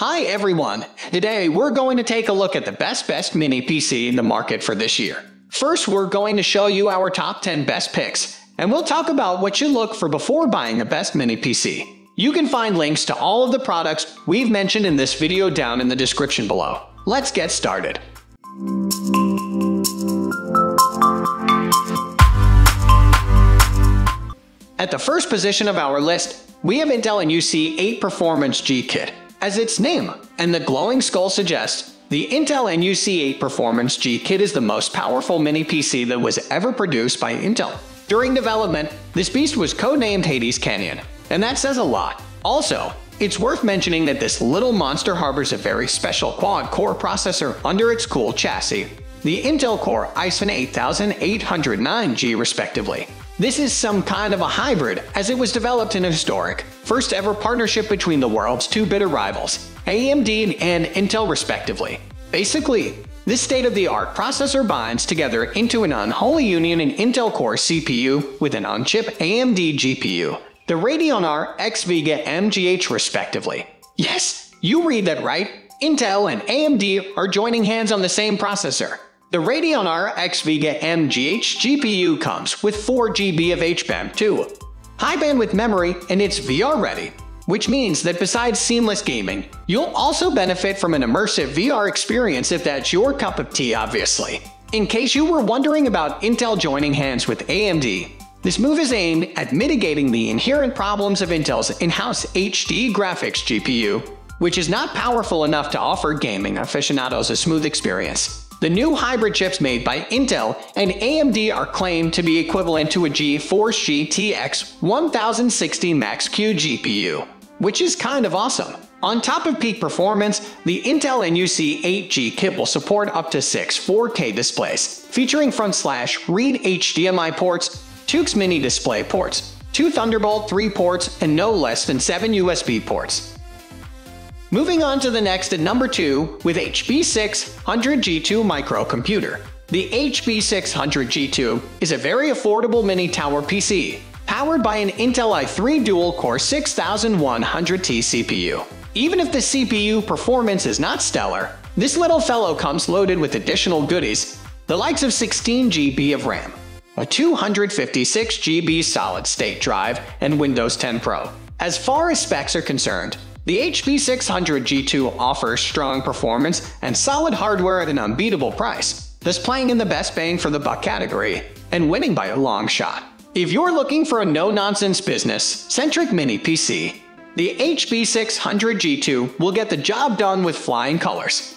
Hi everyone! Today we're going to take a look at the best best mini PC in the market for this year. First, we're going to show you our top 10 best picks, and we'll talk about what you look for before buying a best mini PC. You can find links to all of the products we've mentioned in this video down in the description below. Let's get started. At the first position of our list, we have Intel NUC 8 Performance G Kit. As its name and the glowing skull suggest, the Intel NUC 8 Performance G Kit is the most powerful mini PC that was ever produced by Intel. During development, this beast was codenamed Hades Canyon, and that says a lot. Also, it's worth mentioning that this little monster harbors a very special quad-core processor under its cool chassis, the Intel Core i7 8809G respectively. This is some kind of a hybrid, as it was developed in a historic, first ever partnership between the world's two bitter rivals, AMD and Intel respectively. Basically, this state-of-the-art processor binds together into an unholy union an Intel Core CPU with an on-chip AMD GPU, the Radeon R X Vega MGH respectively. Yes, you read that right. Intel and AMD are joining hands on the same processor. The Radeon RX Vega MGH GPU comes with 4GB of HBM2, high bandwidth memory, and it's VR ready, which means that besides seamless gaming, you'll also benefit from an immersive VR experience if that's your cup of tea obviously. In case you were wondering about Intel joining hands with AMD, this move is aimed at mitigating the inherent problems of Intel's in-house HD graphics GPU, which is not powerful enough to offer gaming aficionados a smooth experience. The new hybrid chips made by Intel and AMD are claimed to be equivalent to a GeForce GTX 1060 Max-Q GPU, which is kind of awesome. On top of peak performance, the Intel NUC 8G kit will support up to 6 4K displays, featuring front-slash-read HDMI ports, 2 Mini display ports, 2 Thunderbolt 3 ports, and no less than 7 USB ports. Moving on to the next at number 2 with HP600G2 microcomputer. The HP600G2 is a very affordable mini tower PC, powered by an Intel i3 dual-core 6100T CPU. Even if the CPU performance is not stellar, this little fellow comes loaded with additional goodies, the likes of 16GB of RAM, a 256GB solid-state drive, and Windows 10 Pro. As far as specs are concerned, the HP 600 G2 offers strong performance and solid hardware at an unbeatable price, thus playing in the best bang for the buck category, and winning by a long shot. If you're looking for a no-nonsense business-centric mini PC, the HP 600 G2 will get the job done with flying colors.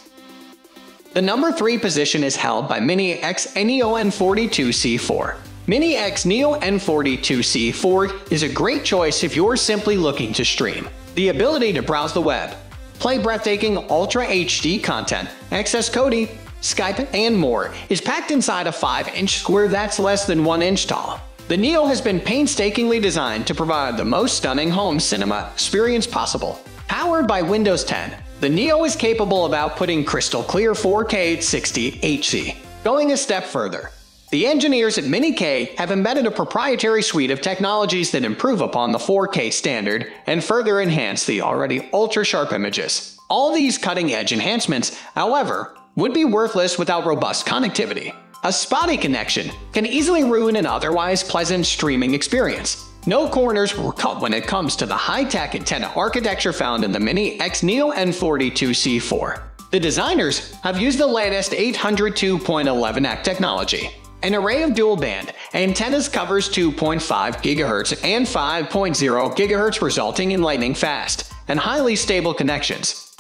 The number 3 position is held by Minix Neo N42C4. Minix Neo N42C4 is a great choice if you're simply looking to stream. The ability to browse the web, play breathtaking Ultra HD content, access Kodi, Skype, and more is packed inside a 5-inch square that's less than 1 inch tall. The Neo has been painstakingly designed to provide the most stunning home cinema experience possible. Powered by Windows 10, the Neo is capable of outputting crystal clear 4K 60 HC. Going a step further, the engineers at Minix have embedded a proprietary suite of technologies that improve upon the 4K standard and further enhance the already ultra-sharp images. All these cutting-edge enhancements, however, would be worthless without robust connectivity. A spotty connection can easily ruin an otherwise pleasant streaming experience. No corners were cut when it comes to the high-tech antenna architecture found in the Minix Neo N42C4. The designers have used the latest 802.11ac technology, an array of dual-band antennas covers 2.5 GHz and 5.0 GHz resulting in lightning-fast and highly stable connections.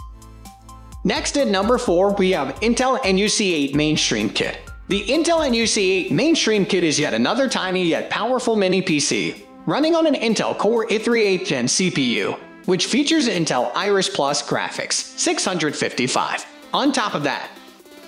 Next at number 4 we have Intel NUC8 Mainstream Kit. The Intel NUC8 Mainstream Kit is yet another tiny yet powerful mini PC, running on an Intel Core i3 8th Gen CPU, which features Intel Iris Plus graphics 655. On top of that,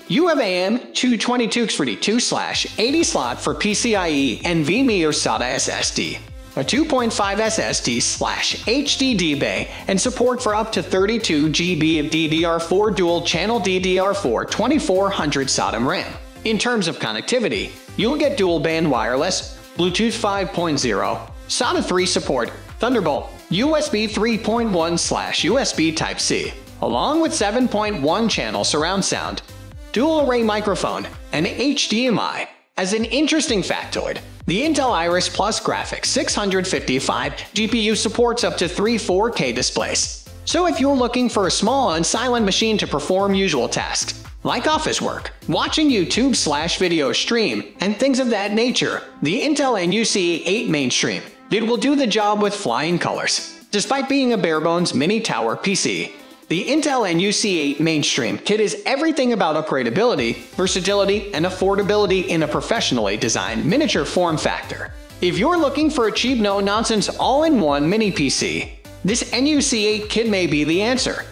you have AM 222 slash 80 slot for PCIe and NVMe or SATA SSD, a 2.5 SSD slash HDD bay, and support for up to 32 GB of DDR4 dual channel DDR4 2400 SATA RAM. In terms of connectivity, you'll get dual band wireless, Bluetooth 5.0, SATA 3 support, Thunderbolt, USB 3.1 slash USB Type-C, along with 7.1 channel surround sound, dual array microphone, and HDMI. As an interesting factoid, the Intel Iris Plus Graphics 655 GPU supports up to three 4K displays. So if you're looking for a small and silent machine to perform usual tasks, like office work, watching YouTube slash video stream, and things of that nature, the Intel NUC 8 mainstream, it will do the job with flying colors. Despite being a barebones mini tower PC, the Intel NUC8 mainstream kit is everything about upgradability, versatility, and affordability in a professionally designed miniature form factor. If you're looking for a cheap no-nonsense all-in-one mini PC, this NUC8 kit may be the answer.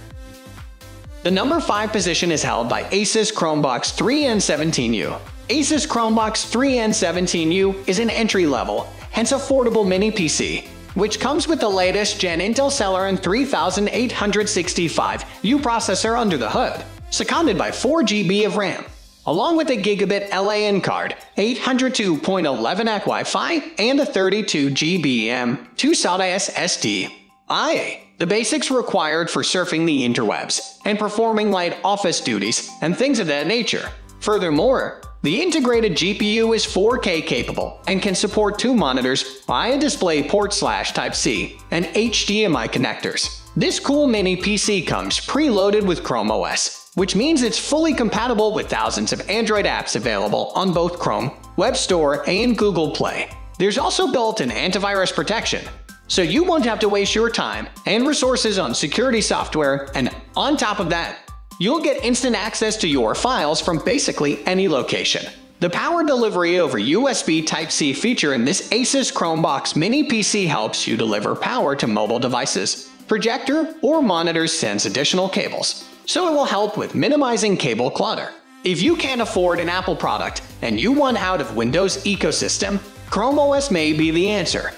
The number 5 position is held by Asus Chromebox 3N17U. Asus Chromebox 3N17U is an entry-level, hence affordable mini PC which comes with the latest Gen Intel Celeron 3865U processor under the hood, seconded by 4GB of RAM, along with a gigabit LAN card, 802.11 AC Wi-Fi, and a 32GB M2 SATA SSD. IA, the basics required for surfing the interwebs and performing light office duties and things of that nature. Furthermore, the integrated GPU is 4K capable and can support two monitors via DisplayPort slash Type-C and HDMI connectors. This cool mini PC comes preloaded with Chrome OS, which means it's fully compatible with thousands of Android apps available on both Chrome, Web Store, and Google Play. There's also built-in antivirus protection, so you won't have to waste your time and resources on security software, and on top of that, You'll get instant access to your files from basically any location. The power delivery over USB Type-C feature in this Asus Chromebox mini PC helps you deliver power to mobile devices. Projector or monitors sends additional cables, so it will help with minimizing cable clutter. If you can't afford an Apple product and you want out of Windows ecosystem, Chrome OS may be the answer.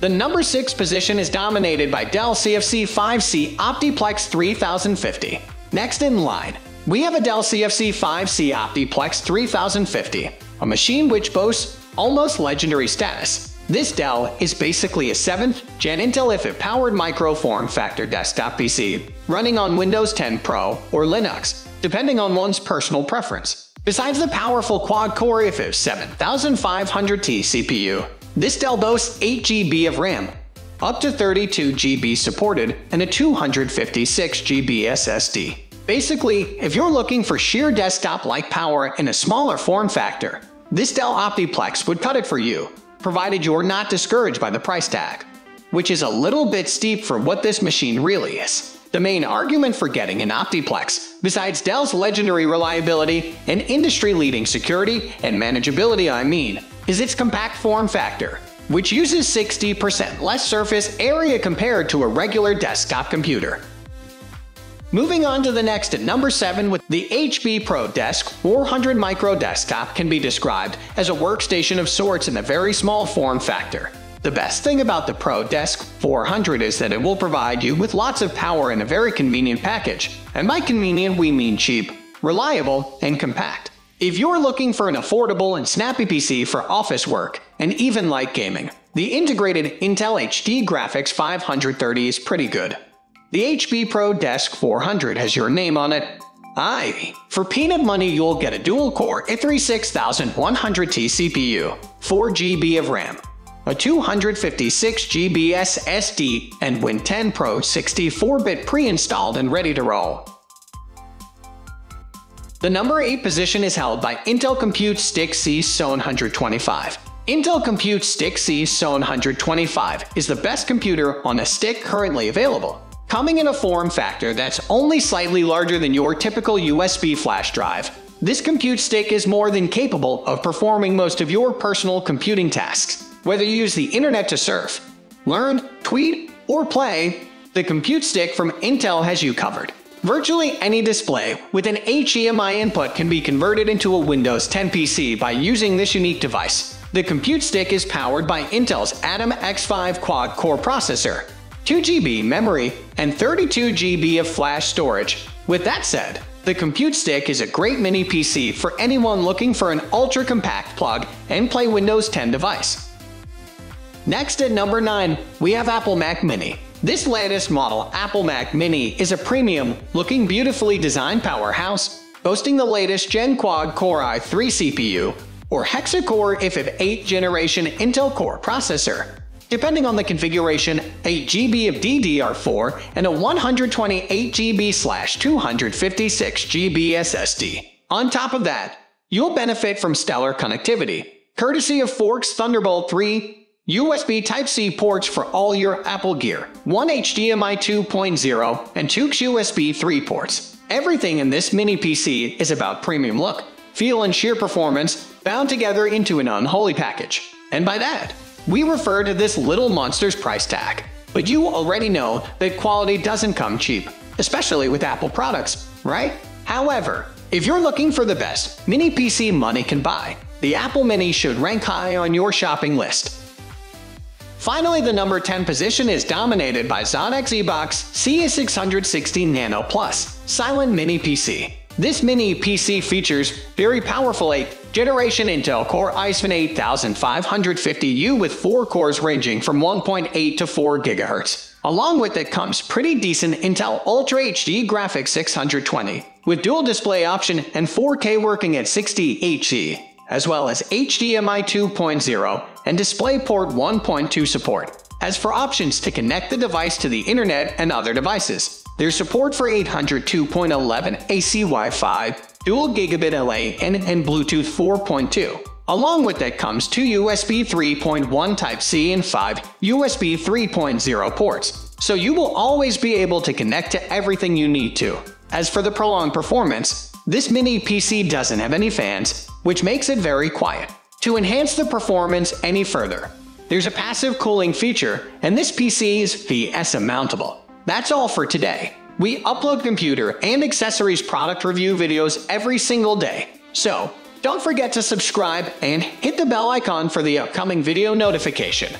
The number 6 position is dominated by Dell CFC 5C OptiPlex 3050. Next in line, we have a Dell CFC 5C OptiPlex 3050, a machine which boasts almost legendary status. This Dell is basically a 7th gen Intel i5 powered micro form factor desktop PC, running on Windows 10 Pro or Linux, depending on one's personal preference. Besides the powerful quad-core i5 7500T CPU, this Dell boasts 8GB of RAM, up to 32GB supported, and a 256GB SSD. Basically, if you're looking for sheer desktop-like power in a smaller form factor, this Dell Optiplex would cut it for you, provided you're not discouraged by the price tag, which is a little bit steep for what this machine really is. The main argument for getting an Optiplex, besides Dell's legendary reliability and industry-leading security and manageability I mean, is its compact form factor, which uses 60% less surface area compared to a regular desktop computer. Moving on to the next at number 7 with the HP ProDesk 400 Micro Desktop can be described as a workstation of sorts in a very small form factor. The best thing about the ProDesk 400 is that it will provide you with lots of power in a very convenient package, and by convenient we mean cheap, reliable, and compact. If you're looking for an affordable and snappy PC for office work, and even light gaming, the integrated Intel HD Graphics 530 is pretty good. The HP ProDesk 400 has your name on it. Aye, for peanut money you'll get a dual-core i3 6100T CPU, 4GB of RAM, a 256GB SSD, and Win 10 Pro 64-bit pre-installed and ready to roll. The number 8 position is held by Intel Compute Stick C SON 125. Intel Compute Stick C SON 125 is the best computer on a stick currently available, coming in a form factor that's only slightly larger than your typical USB flash drive. This compute stick is more than capable of performing most of your personal computing tasks. Whether you use the internet to surf, learn, tweet, or play, the compute stick from Intel has you covered. Virtually any display with an HDMI input can be converted into a Windows 10 PC by using this unique device. The compute stick is powered by Intel's Atom X5 quad-core processor, 2GB memory, and 32GB of flash storage. With that said, the compute stick is a great mini PC for anyone looking for an ultra-compact plug and play Windows 10 device. Next at number 9, we have Apple Mac Mini. This latest model, Apple Mac Mini, is a premium, looking beautifully designed powerhouse, boasting the latest Gen Quad Core i3 CPU, or Hexa-Core IFIP 8th generation Intel Core processor. Depending on the configuration, 8GB of DDR4 and a 128GB slash 256GB SSD. On top of that, you'll benefit from stellar connectivity, courtesy of Forks Thunderbolt 3 USB Type-C ports for all your Apple gear, one HDMI 2.0, and two USB 3 ports. Everything in this mini PC is about premium look, feel and sheer performance bound together into an unholy package. And by that, we refer to this little monster's price tag. But you already know that quality doesn't come cheap, especially with Apple products, right? However, if you're looking for the best mini PC money can buy, the Apple Mini should rank high on your shopping list. Finally, the number 10 position is dominated by Zotac ZBox CS660 Nano Plus Silent Mini PC. This mini PC features very powerful 8th generation Intel Core i7 8550U with 4 cores ranging from 1.8 to 4 GHz. Along with it comes pretty decent Intel Ultra HD Graphics 620 with dual display option and 4K working at 60 Hz as well as HDMI 2.0 and DisplayPort 1.2 support. As for options to connect the device to the internet and other devices, there's support for 802.11 AC Wi-Fi, dual gigabit LA, and, and Bluetooth 4.2. Along with that comes two USB 3.1 Type-C and five USB 3.0 ports, so you will always be able to connect to everything you need to. As for the prolonged performance, this mini PC doesn't have any fans, which makes it very quiet. To enhance the performance any further, there's a passive cooling feature, and this PC is VESA mountable. That's all for today. We upload computer and accessories product review videos every single day. So, don't forget to subscribe and hit the bell icon for the upcoming video notification.